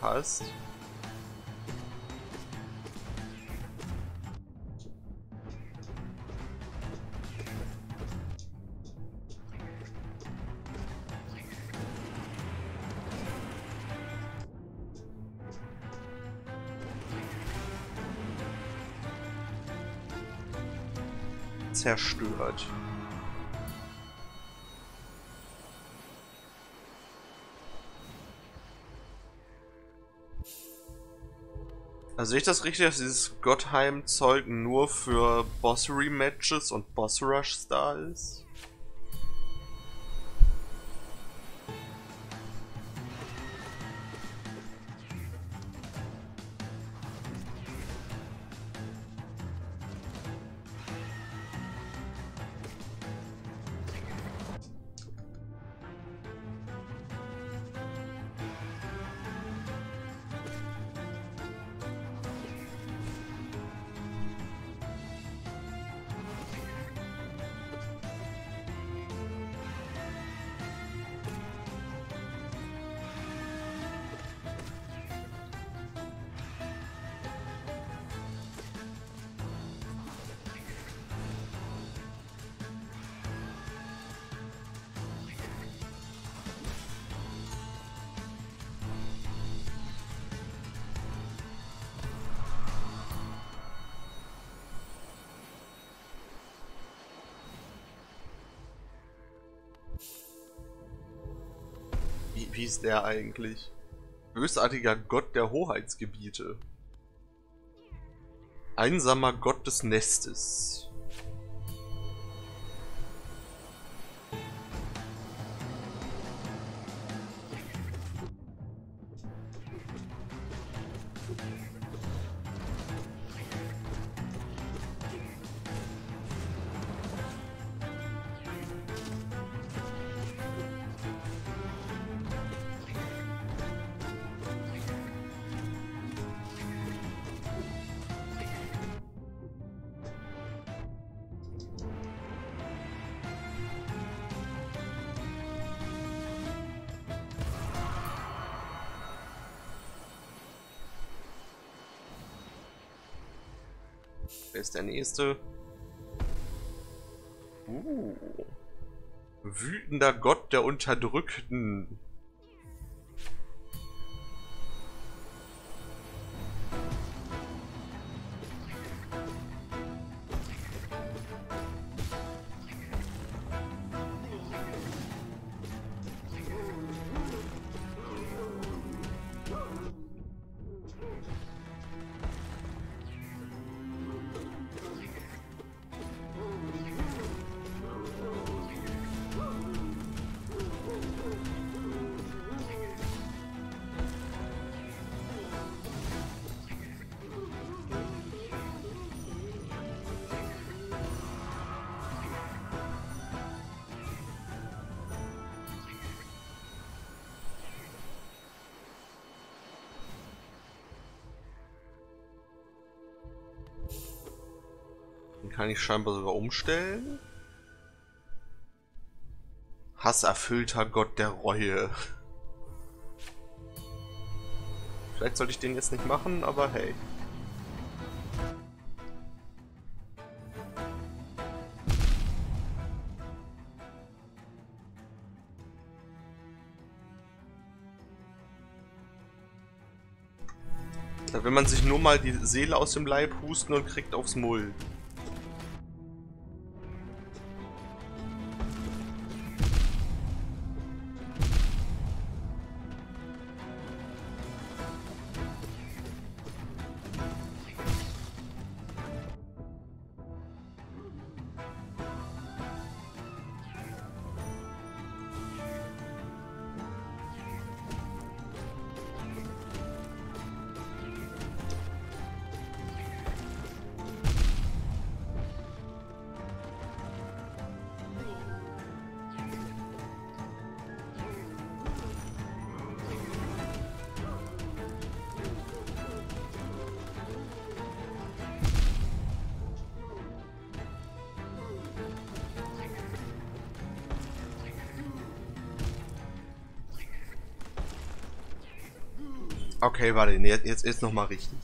Passt. zerstört. Also ich das richtig, dass dieses Gottheim-Zeug nur für Boss-Rematches und Boss-Rushs da ist? Wie, ist der eigentlich? Bösartiger Gott der Hoheitsgebiete. Einsamer Gott des Nestes. Wer ist der nächste? Uh. Wütender Gott der Unterdrückten. Kann ich scheinbar sogar umstellen. Hasserfüllter Gott der Reue. Vielleicht sollte ich den jetzt nicht machen, aber hey. Will man sich nur mal die Seele aus dem Leib husten und kriegt aufs Mull. Okay, warte, jetzt, jetzt ist noch mal richtig.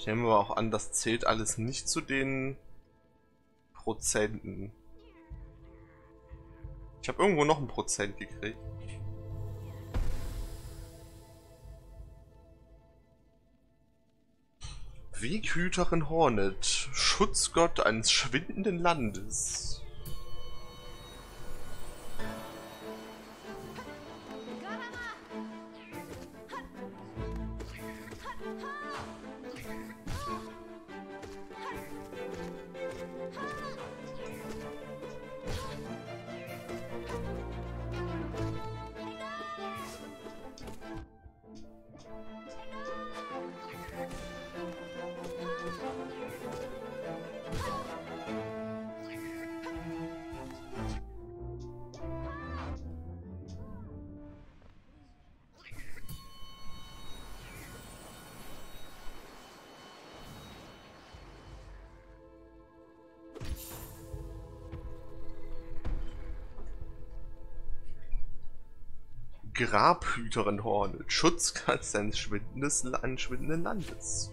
Ich nehme aber auch an, das zählt alles nicht zu den Prozenten. Ich habe irgendwo noch ein Prozent gekriegt. Weghüterin Hornet, Schutzgott eines schwindenden Landes. Grabhüterin Hornet, Schutzkreis eines schwindenden Landes.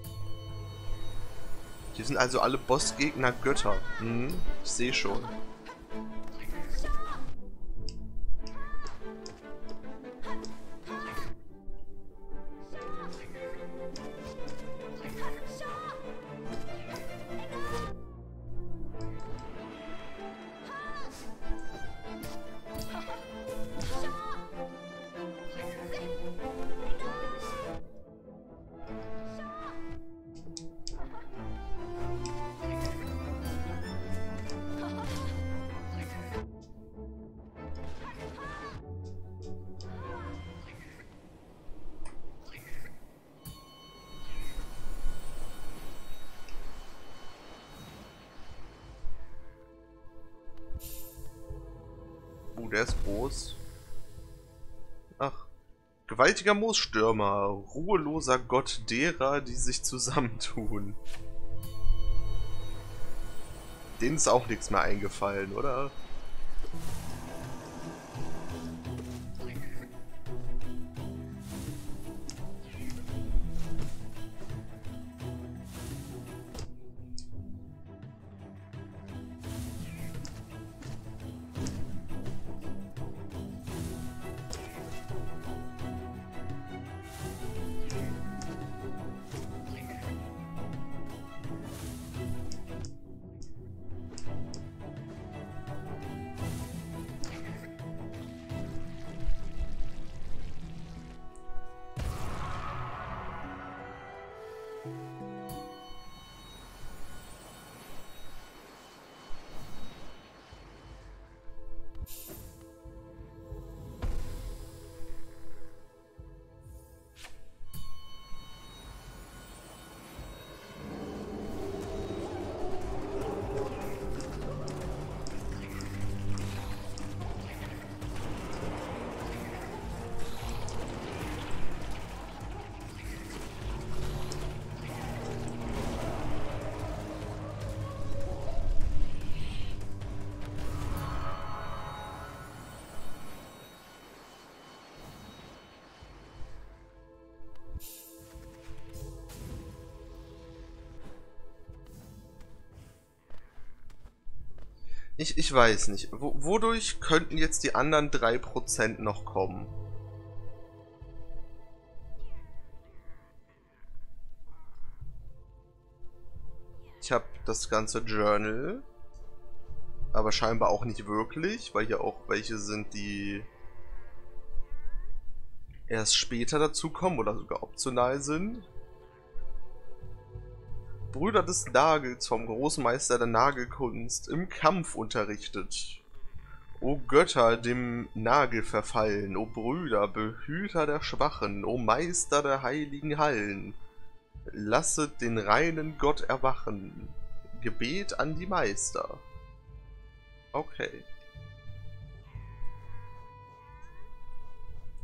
Hier sind also alle Bossgegner Götter. Hm, ich sehe schon. Der ist groß. Ach. Gewaltiger Moosstürmer. Ruheloser Gott derer, die sich zusammentun. Denen ist auch nichts mehr eingefallen, oder? Ich, ich weiß nicht. W wodurch könnten jetzt die anderen 3% noch kommen? Ich habe das ganze Journal. Aber scheinbar auch nicht wirklich, weil hier auch welche sind, die erst später dazukommen oder sogar optional sind. Brüder des Nagels vom Großmeister der Nagelkunst im Kampf unterrichtet. O Götter, dem Nagel verfallen, o Brüder, Behüter der Schwachen, o Meister der heiligen Hallen, lasset den reinen Gott erwachen. Gebet an die Meister. Okay.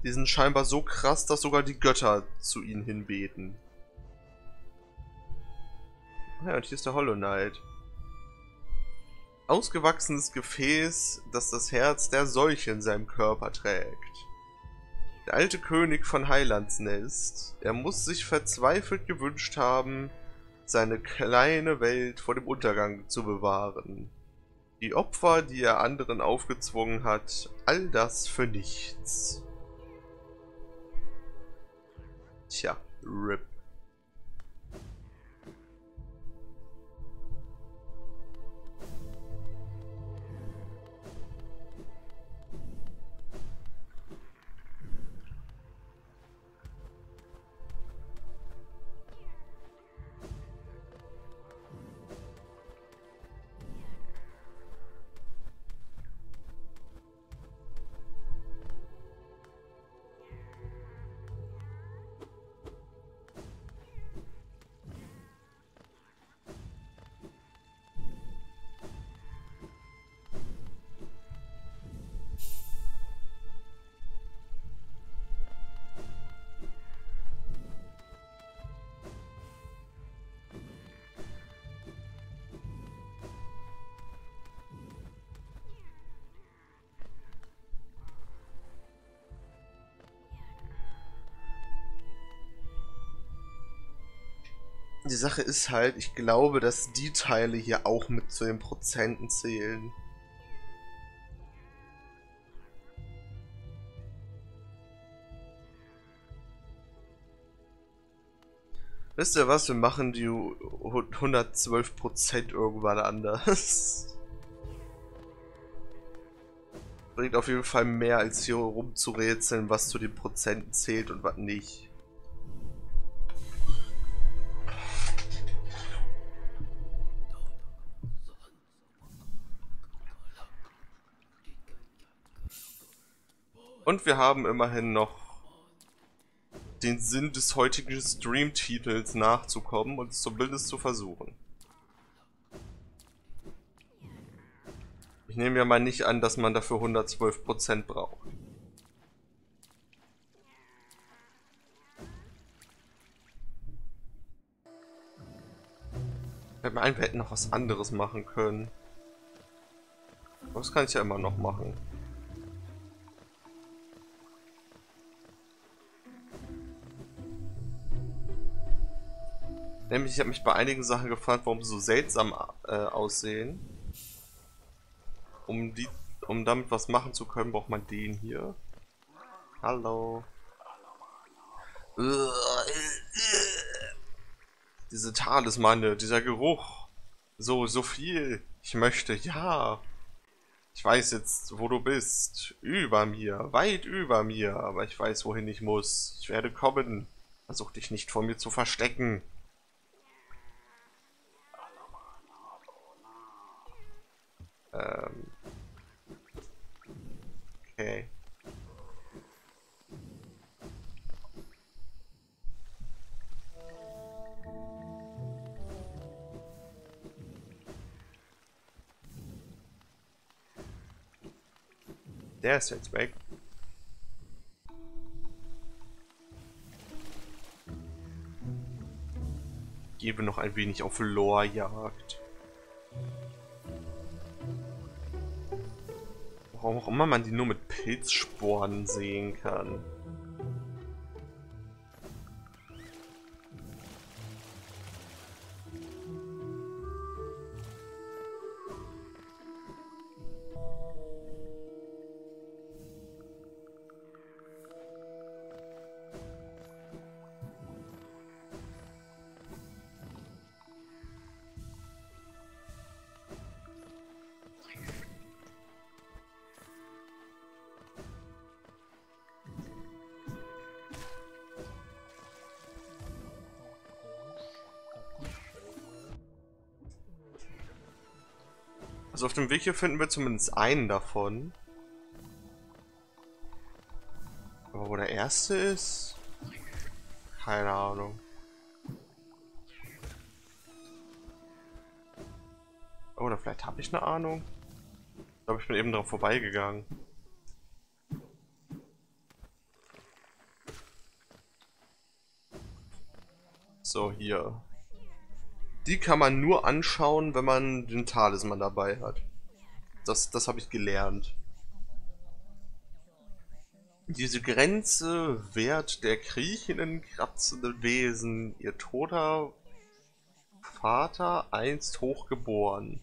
Die sind scheinbar so krass, dass sogar die Götter zu ihnen hinbeten. Ja, und hier ist der Hollow Knight. Ausgewachsenes Gefäß, das das Herz der Seuche in seinem Körper trägt. Der alte König von Heilandsnest. Er muss sich verzweifelt gewünscht haben, seine kleine Welt vor dem Untergang zu bewahren. Die Opfer, die er anderen aufgezwungen hat, all das für nichts. Tja, RIP. Die Sache ist halt, ich glaube, dass die Teile hier auch mit zu den Prozenten zählen. Wisst ihr was, wir machen die 112% irgendwann anders. Bringt auf jeden Fall mehr als hier rumzurätseln, was zu den Prozenten zählt und was nicht. Und wir haben immerhin noch den Sinn des heutigen Stream-Titels nachzukommen und es zumindest zu versuchen. Ich nehme ja mal nicht an, dass man dafür 112% braucht. Fällt mir ein, wir hätten noch was anderes machen können. das kann ich ja immer noch machen. Nämlich, ich habe mich bei einigen Sachen gefragt, warum sie so seltsam äh, aussehen. Um die, um damit was machen zu können, braucht man den hier. Hallo. Diese Talismane, dieser Geruch. So, so viel. Ich möchte, ja. Ich weiß jetzt, wo du bist. Über mir, weit über mir. Aber ich weiß, wohin ich muss. Ich werde kommen. Versuch dich nicht vor mir zu verstecken. Ähm. Okay. Der ist jetzt weg. Gebe noch ein wenig auf Lore-Jagd. Warum auch immer man die nur mit Pilzsporen sehen kann. Also auf dem Weg hier finden wir zumindest einen davon. Aber wo der erste ist? Keine Ahnung. Oder vielleicht habe ich eine Ahnung. Ich glaube, ich bin eben darauf vorbeigegangen. So, hier. Die kann man nur anschauen, wenn man den Talisman dabei hat. Das, das habe ich gelernt. Diese Grenze wehrt der kriechenden, kratzenden Wesen, ihr toter Vater einst hochgeboren.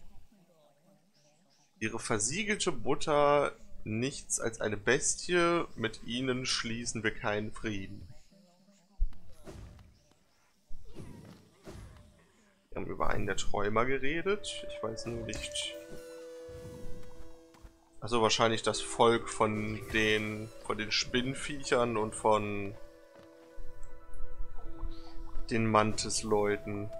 Ihre versiegelte Butter nichts als eine Bestie, mit ihnen schließen wir keinen Frieden. Über einen der Träumer geredet. Ich weiß nur nicht. Also wahrscheinlich das Volk von den von den Spinnviechern und von den Mantis-Leuten.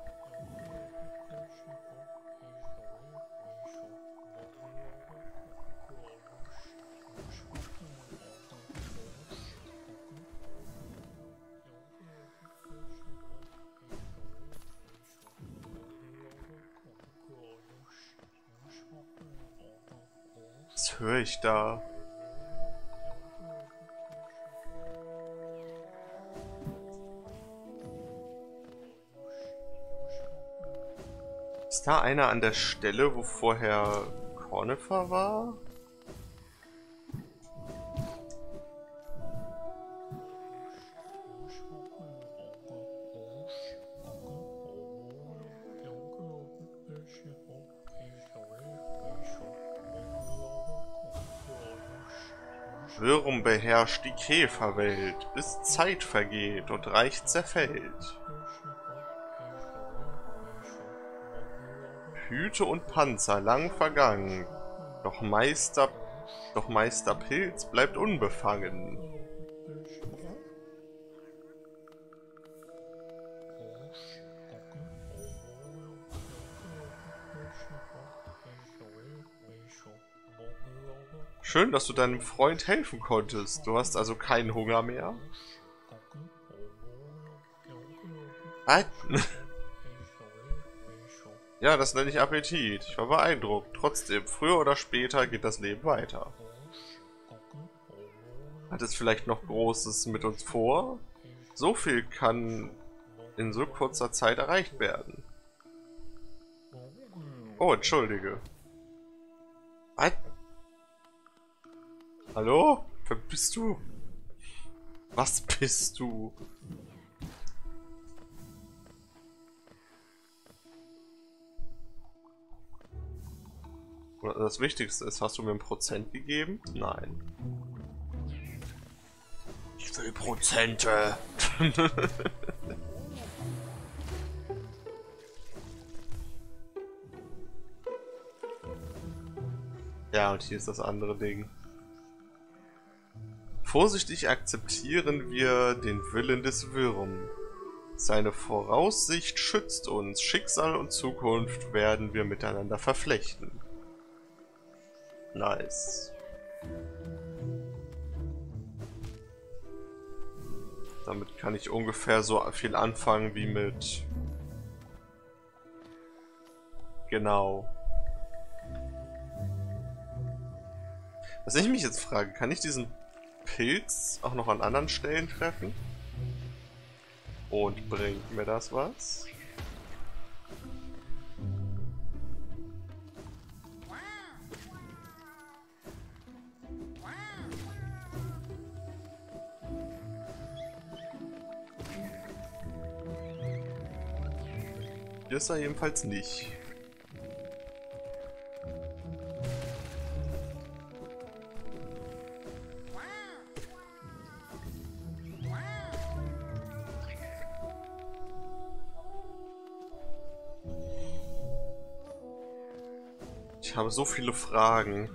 Ich da? Ist da einer an der Stelle, wo vorher Cornifer war? Wirrum beherrscht die Käferwelt, bis Zeit vergeht und Reich zerfällt. Hüte und Panzer lang vergangen, doch Meister, doch Meister Pilz bleibt unbefangen. Schön, dass du deinem Freund helfen konntest. Du hast also keinen Hunger mehr? ja, das nenne ich Appetit. Ich war beeindruckt. Trotzdem, früher oder später geht das Leben weiter. Hat es vielleicht noch Großes mit uns vor? So viel kann in so kurzer Zeit erreicht werden. Oh, entschuldige. Hallo? Wer bist du? Was bist du? Das Wichtigste ist, hast du mir ein Prozent gegeben? Nein. Ich will Prozente. ja, und hier ist das andere Ding. Vorsichtig akzeptieren wir den Willen des Würm. Seine Voraussicht schützt uns, Schicksal und Zukunft werden wir miteinander verflechten. Nice. Damit kann ich ungefähr so viel anfangen wie mit... Genau. Was ich mich jetzt frage, kann ich diesen Pilz auch noch an anderen Stellen treffen? Und bringt mir das was? Ist er jedenfalls nicht. So viele Fragen.